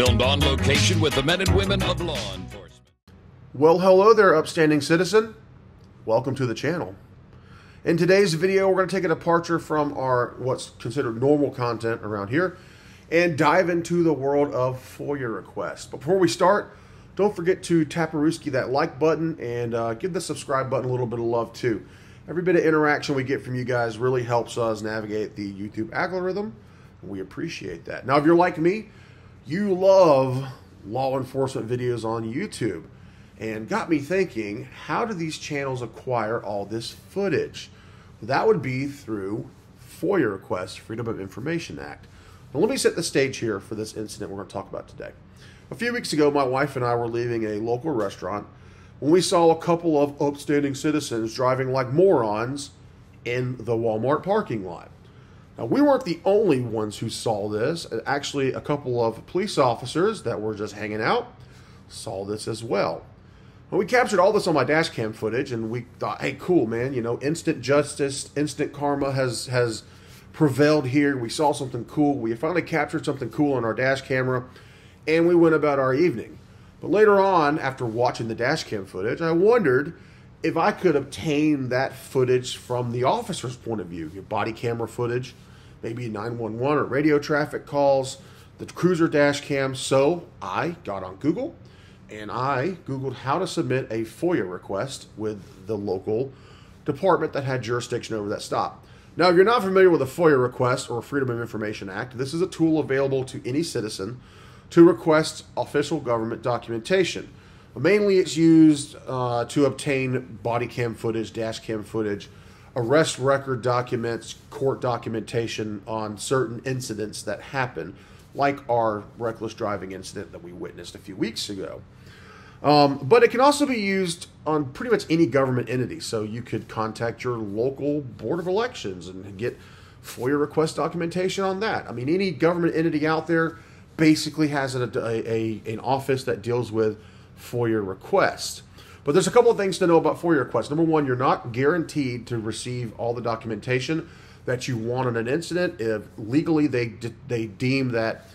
Filmed on location with the men and women of law enforcement. Well, hello there, upstanding citizen. Welcome to the channel. In today's video, we're going to take a departure from our what's considered normal content around here and dive into the world of FOIA requests. Before we start, don't forget to tap that like button and uh, give the subscribe button a little bit of love too. Every bit of interaction we get from you guys really helps us navigate the YouTube algorithm. We appreciate that. Now, if you're like me, you love law enforcement videos on YouTube and got me thinking how do these channels acquire all this footage? That would be through FOIA requests, Freedom of Information Act. Now, let me set the stage here for this incident we're going to talk about today. A few weeks ago, my wife and I were leaving a local restaurant when we saw a couple of upstanding citizens driving like morons in the Walmart parking lot. Now, we weren't the only ones who saw this. Actually, a couple of police officers that were just hanging out saw this as well. Well, we captured all this on my dash cam footage, and we thought, "Hey, cool, man! You know, instant justice, instant karma has has prevailed here. We saw something cool. We finally captured something cool on our dash camera, and we went about our evening. But later on, after watching the dash cam footage, I wondered if I could obtain that footage from the officer's point of view, your body camera footage, maybe 911 or radio traffic calls, the cruiser dash cam. So I got on Google and I Googled how to submit a FOIA request with the local department that had jurisdiction over that stop. Now, if you're not familiar with a FOIA request or Freedom of Information Act, this is a tool available to any citizen to request official government documentation. Mainly, it's used uh, to obtain body cam footage, dash cam footage, arrest record documents, court documentation on certain incidents that happen, like our reckless driving incident that we witnessed a few weeks ago. Um, but it can also be used on pretty much any government entity. So you could contact your local board of elections and get FOIA request documentation on that. I mean, any government entity out there basically has a, a, a an office that deals with FOIA requests. But there's a couple of things to know about FOIA requests. Number one, you're not guaranteed to receive all the documentation that you want on an incident. If legally they they deem that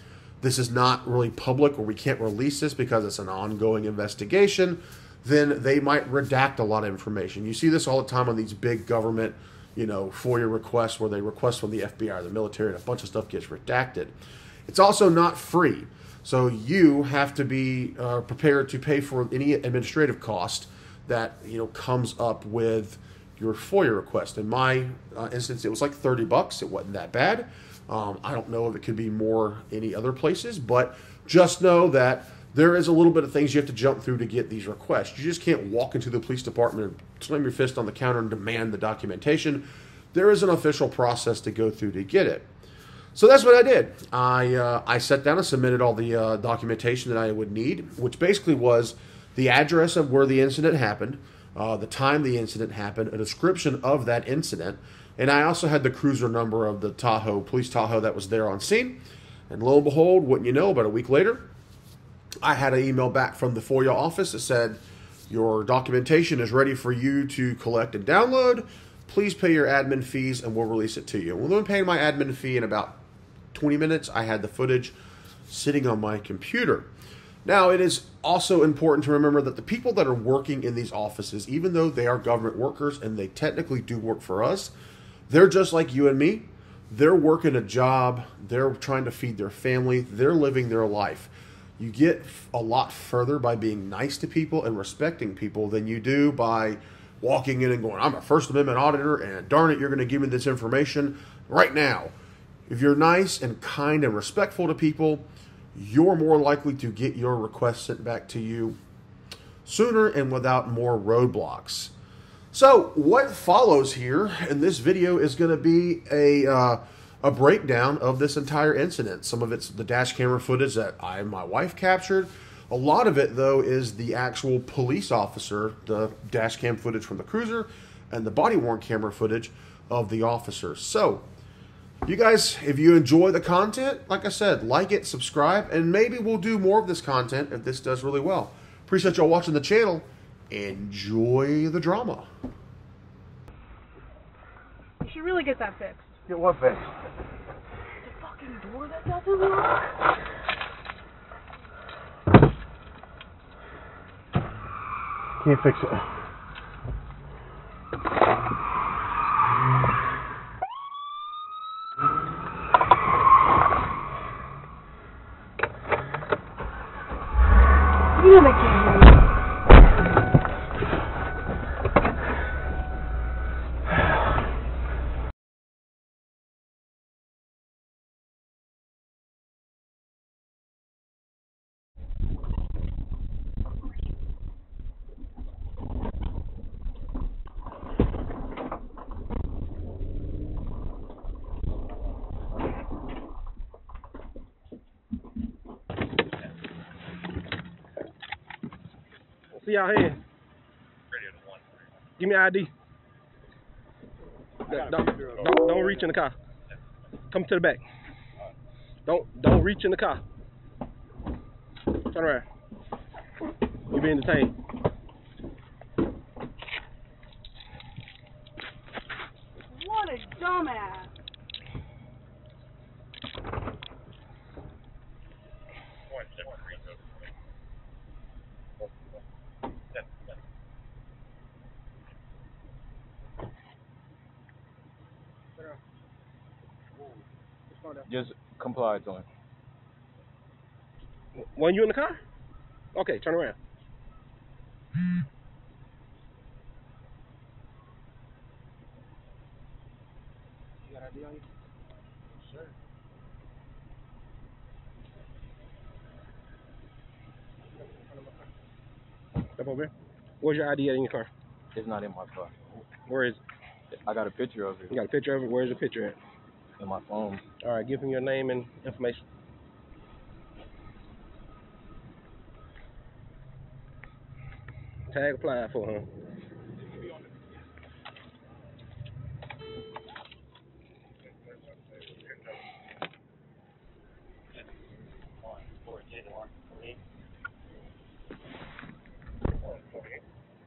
this is not really public or we can't release this because it's an ongoing investigation, then they might redact a lot of information. You see this all the time on these big government, you know, FOIA requests where they request from the FBI or the military and a bunch of stuff gets redacted. It's also not free. So you have to be uh, prepared to pay for any administrative cost that you know comes up with your FOIA request. In my uh, instance, it was like 30 bucks. It wasn't that bad. Um, I don't know if it could be more any other places, but just know that there is a little bit of things you have to jump through to get these requests. You just can't walk into the police department and slam your fist on the counter and demand the documentation. There is an official process to go through to get it. So that's what I did. I uh, I sat down and submitted all the uh, documentation that I would need, which basically was the address of where the incident happened, uh, the time the incident happened, a description of that incident, and I also had the cruiser number of the Tahoe, police Tahoe that was there on scene. And lo and behold, wouldn't you know, about a week later, I had an email back from the FOIA office that said, Your documentation is ready for you to collect and download. Please pay your admin fees and we'll release it to you. Well, then paying my admin fee in about 20 minutes, I had the footage sitting on my computer. Now, it is also important to remember that the people that are working in these offices, even though they are government workers and they technically do work for us, they're just like you and me. They're working a job, they're trying to feed their family, they're living their life. You get a lot further by being nice to people and respecting people than you do by walking in and going, I'm a First Amendment auditor, and darn it, you're going to give me this information right now. If you're nice and kind and respectful to people, you're more likely to get your request sent back to you sooner and without more roadblocks. So what follows here in this video is going to be a uh, a breakdown of this entire incident. Some of it's the dash camera footage that I and my wife captured. A lot of it, though, is the actual police officer, the dash cam footage from the cruiser, and the body worn camera footage of the officer. So, you guys, if you enjoy the content, like I said, like it, subscribe, and maybe we'll do more of this content if this does really well. Appreciate y'all watching the channel. Enjoy the drama. You should really get that fixed. Get what fixed? The fucking door that doesn't work. Can't fix it. See y'all here. Give me ID. Don't, don't, don't, reach in the car. Come to the back. Don't don't reach in the car. Turn around. You being detained. What a dumbass. Just comply to him. When you in the car? Okay, turn around. Step over here. Where's your ID at in your car? It's not in my car. Where is it? I got a picture of it. You got a picture of it? Where's the picture at? In my phone. All right, give him your name and information. Tag applied for, him.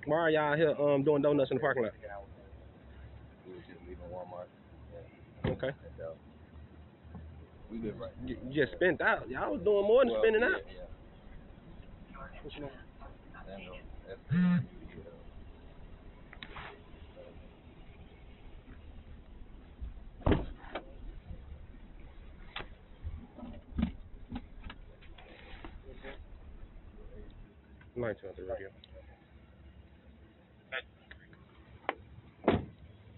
Why are y'all here um doing donuts in the parking lot? We was just leaving Walmart. Okay. And, uh, we good right You, you just spent out. Y'all was doing more than Well, spending yeah, out. Yeah. What's your name? Daniel, that's yeah. Nineteen on the radio.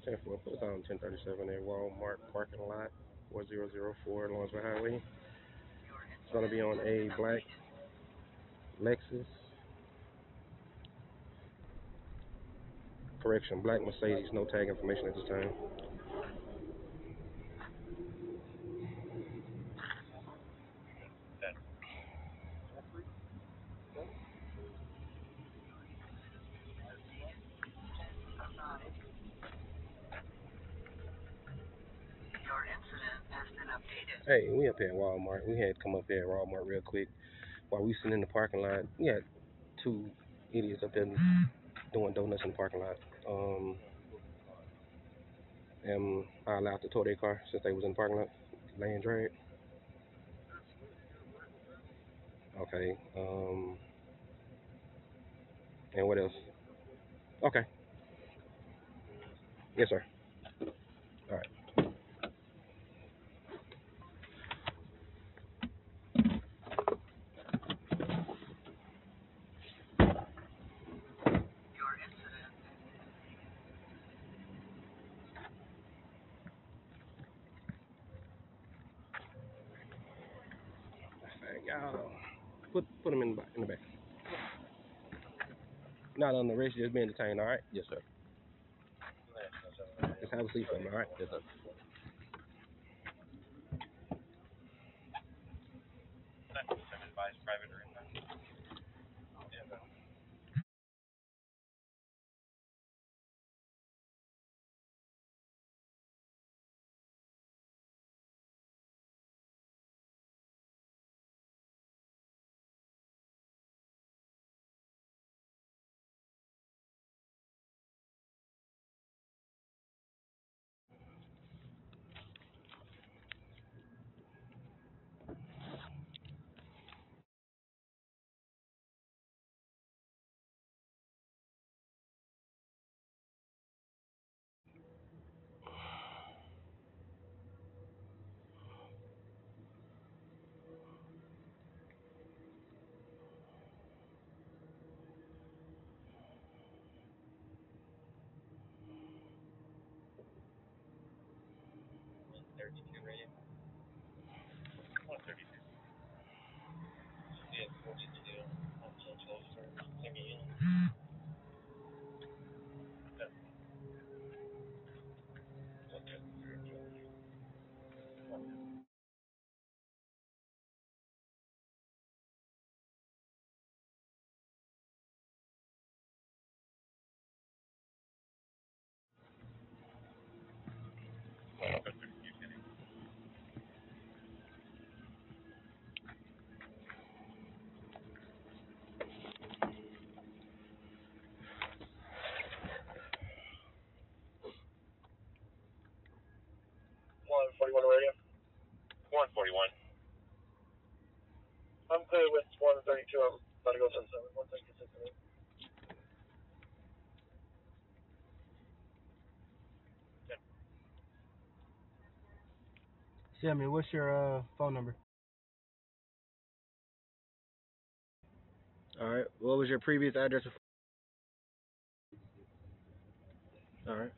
Ten four, put us on ten thirty seven at Walmart parking lot, four zero zero four Lawrenceville Highway. It's gonna be on a black Lexus. Correction, black Mercedes, no tag information at this time. Hey, we up here at Walmart. We had to come up here at Walmart real quick. While we sitting in the parking lot, we had two idiots up there doing donuts in the parking lot. Um, am I allowed to tow their car since they was in the parking lot, laying drag? Okay. Um, and what else? Okay. Yes, sir. not on the race, just being detained, all right? Yes, sir. Just have a seat for me, all right? Yes, sir. Private or 141 radio. 141. I'm clear with 132. I'm about to go 77. 136. Sammy, what's your uh, phone number? All right. What was your previous address? All right.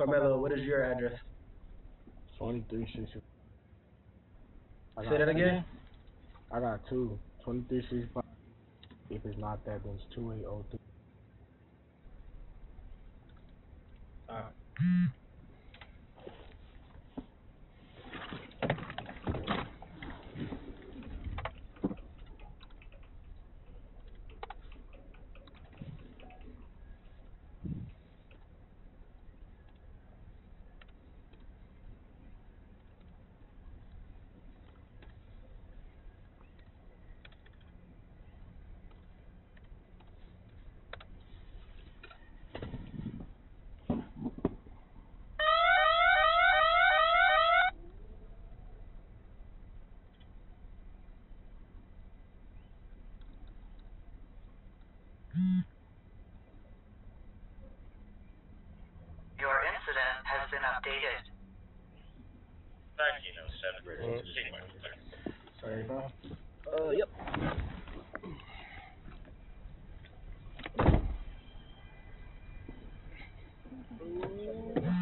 Carmelo, what is your address? 2365. I Say that again. I got two. 2365. If it's not that, then it's 2803. Alright. Your been updated. 1907. Sequence. Sorry, bro. Uh, yep.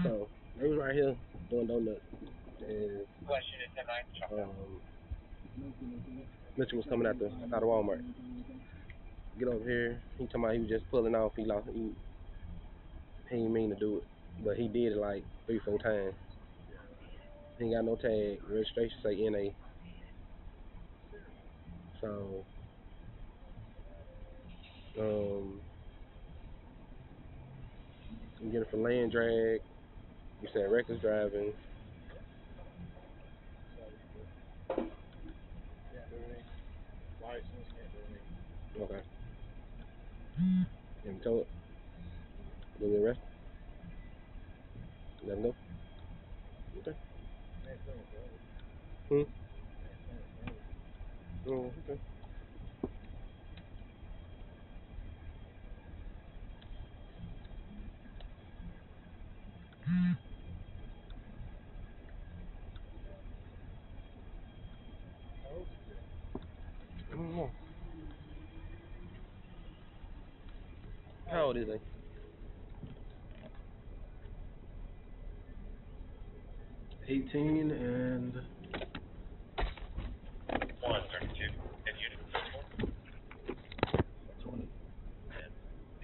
So they was right here doing donuts, and Question is 10 um, Mitchell was coming out the out of Walmart. Get over here. He talking about he was just pulling off. He lost. He, he didn't mean to do it, but he did it like three, four times. Ain't got no tag. Registration say NA. So, um, you get it for land drag. You said reckless driving. Okay. And tow it. Give me a rest. Let him. Okay. Hmm. Oh, okay. I don't know. How old is he? Eighteen and 132. And unit twenty.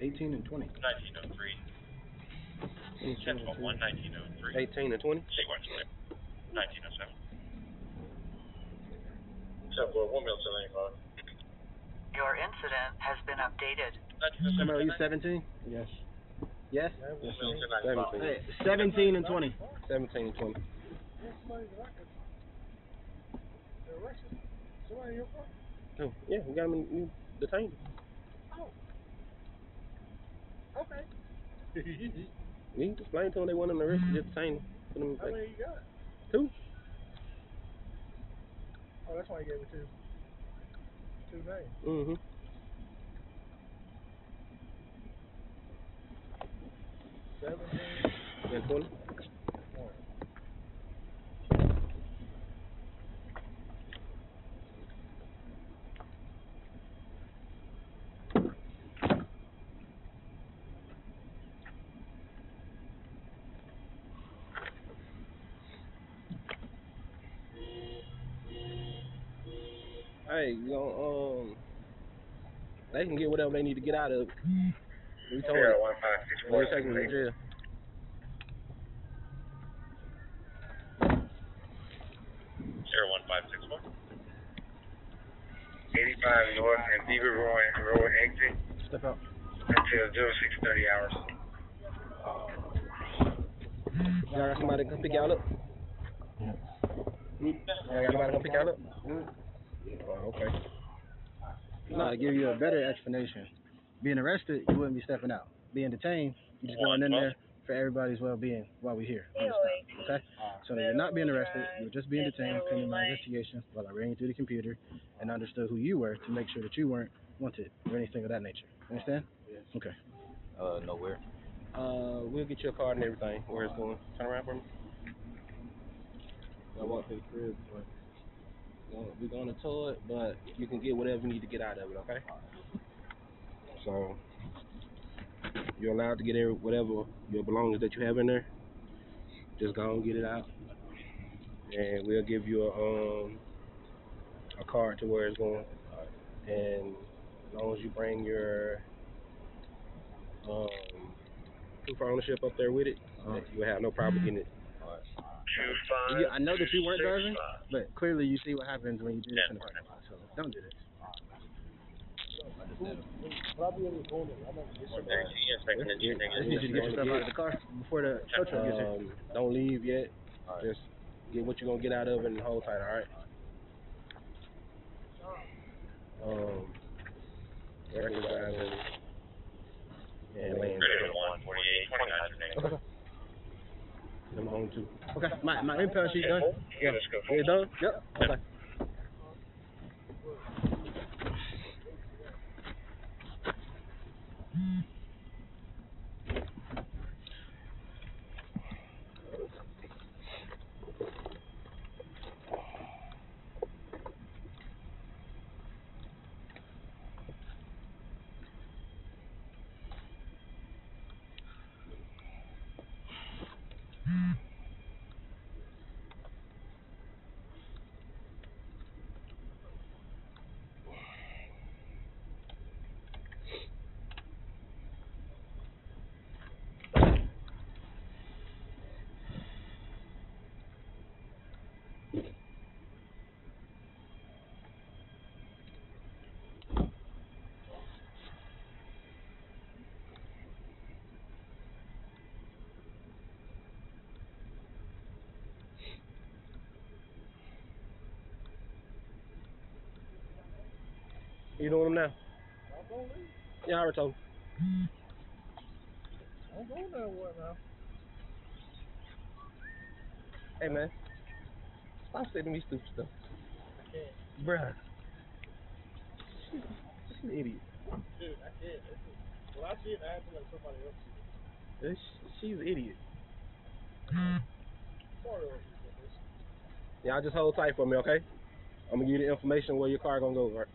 Eighteen and twenty. 1903. Central 1, 1903. Eighteen and twenty. Sequence clear. 1907. Central 1 mil Your incident has been updated. Camaro, you seventeen? Yes. Yes. Seventeen. Seventeen and twenty. Seventeen and Oh, yeah, we got him in, you detained. Oh. Okay. we explained to them they want him arrested, just detained him. How many you got? Two. Oh, that's why you gave it two. Two names. Mm-hmm. Seventeen. And twenty. Hey, you know, um, they can get whatever they need to get out of it. We told Zero him. one five six We're four. taking him to jail. Zero one five six four. Eighty-five north and Beaver Ruin Road exit Step out. until zero six thirty hours. Y'all got somebody to come pick y'all up? Y'all got somebody to come pick y'all up? Oh, okay. No, to give you a better explanation, being arrested, you wouldn't be stepping out. Being detained, you're just going in there for everybody's well-being while we're here. on Okay? So you're not being arrested, you're just being detained pending my investigation while I ran you through the computer and understood who you were to make sure that you weren't wanted or anything of that nature. Understand? Okay. Uh, nowhere. Uh, we'll get you a card and everything. Where it's going. Turn around for me. I walked to the crib, but Go- We're going to tow it, but you can get whatever you need to get out of it, okay? So, you're allowed to get every, whatever your belongings that you have in there. Just go and get it out. And we'll give you a, um, a card to where it's going. And as long as you bring your um, proof of ownership up there with it, you will have no problem getting it. You, I know that you weren't driving, but clearly you see what happens when you do this in the parking lot. So don't do this. Thirteen, I just need you to get yourself out of the car before the tow truck gets here. Um, don't leave yet. Just get what you're gonna get out of it and hold tight, all right? Um, record driving and lane. Zero one forty-eight twenty-nine. Okay. I'm home too. Okay, my my impound sheet done. Yeah, let's go. It done? Yep. Okay. You know what I'm doing them now? Yeah, I already told him. I'm going what now? Hey man, stop saying me stupid stuff. I can't. Bruh. She's an idiot. Dude, I can't. When I see it, I have to let somebody else. She's an idiot. Sorry, else you this. Y'all just hold tight for me, okay? I'm gonna give you the information where your car gonna go, right?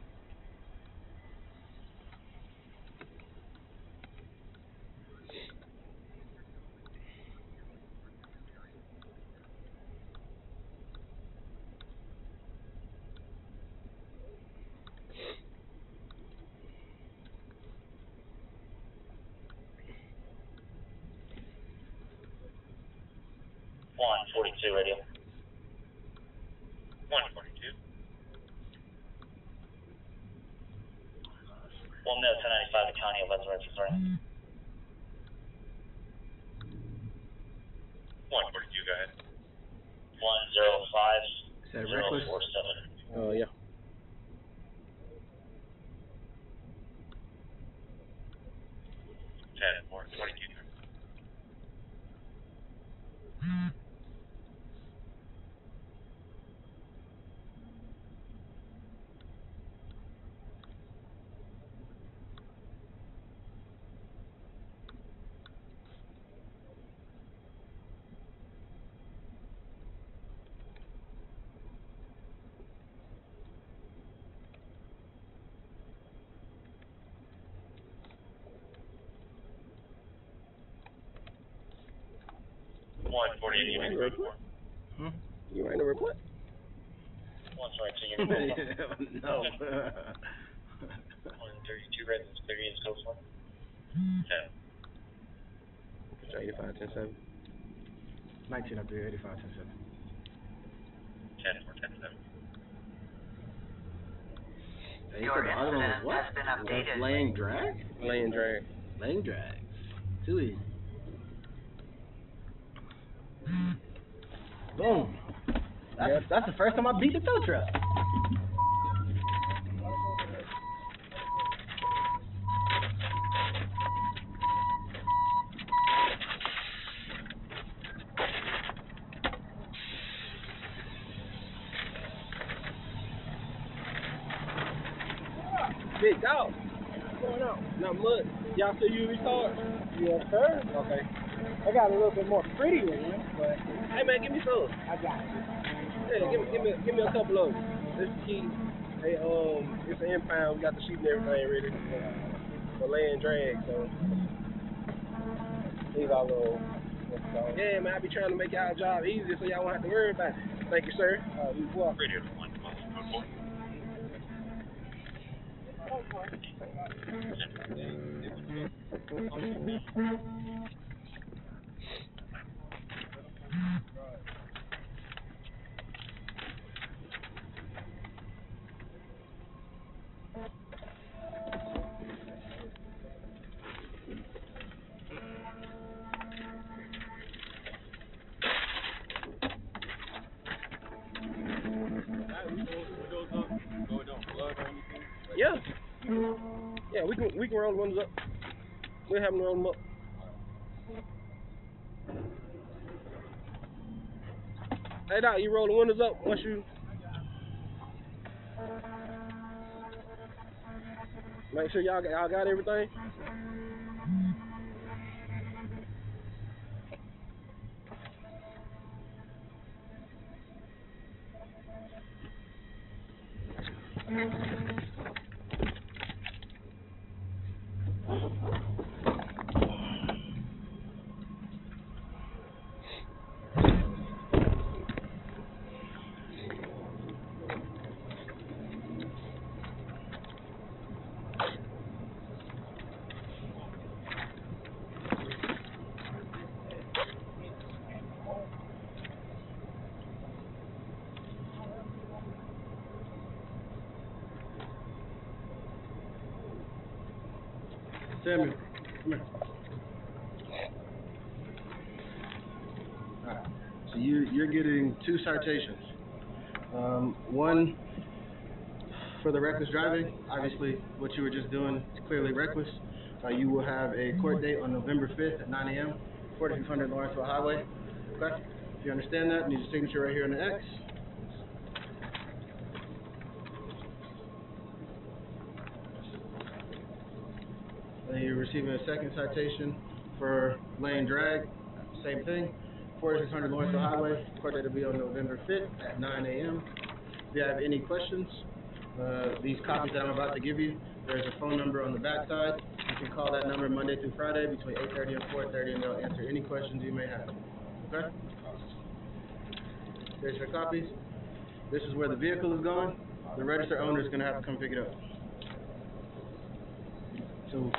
142. Well, no, 1095, the county of Leavenworth mm. is right. 142, go ahead. 105. Oh, yeah. You writing a report? Hmm? You writing a report? One writing a report. No. 132 residents, 30 in Scopes 1. Yeah. 85, 10, 7. 19 up there, 85, 10, Your incident has been updated. Laying drag? Laying drag. Laying drag. Too easy. Boom. That's, that's the first time I beat the tow truck. Big dog. What's going on? Not much. Y'all still use retard? Yes, sir. Okay. I got a little bit more pretty than but Hey man, give me some. I got you. Yeah, give me, give me, give me a couple of them. This key. Hey, um, it's an impound. We got the sheet and everything ready for laying drag. So these are little. Yeah, man, I be trying to make y'all job easier so y'all won't have to worry about it. Thank you, sir. Uh, you welcome. Radio one. Code four. Yeah. Can roll the windows up. We'll have them roll them up. Hey Doc, you roll the windows up once you make sure y'all got got everything. Samuel, come here. Alright. So you you're getting two citations. Um, one for the reckless driving. Obviously, what you were just doing is clearly reckless. Uh, you will have a court date on November 5th at 9 a.m. 4500 Lawrenceville Highway. Okay. If you understand that, need your signature right here on the X. Then you're receiving a second citation for lane drag, same thing. 4600 Lawrence Highway, court date will be on November 5th at 9 a.m. If you have any questions, uh, these copies that I'm about to give you, there's a phone number on the back side. You can call that number Monday through Friday between 8:30 and 4:30, and they'll answer any questions you may have. Okay? There's your copies. This is where the vehicle is going. The registered owner is going to have to come pick it up. So,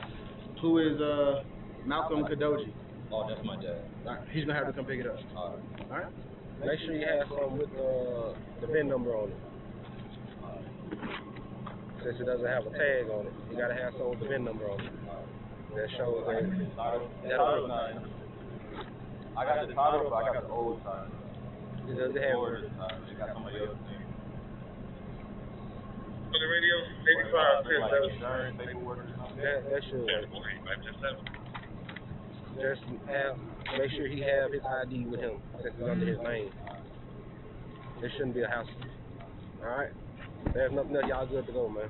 who is uh, Malcolm Kadoji? Oh, that's my dad. All right, he's going to have to come pick it up. All right. All right? Make sure you have some with uh, the VIN number on it. Since it doesn't have a tag on it, you gotta have some with the VIN number on it. That shows that. Title nine. I got the title, but I got the old title. It doesn't have. Florida title. It got somebody else's name. For the radio, Like insurance paperwork or something. That, that should just have make sure he have his ID with him since it's under his name. There shouldn't be a hassle. All right. There's nothing else. Y'all good to go, man.